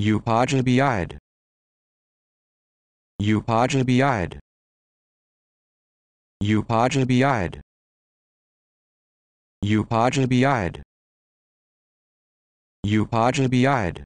Upajabiide. Upajabiide. Upajabiide. Upajabiide. Upajabiide.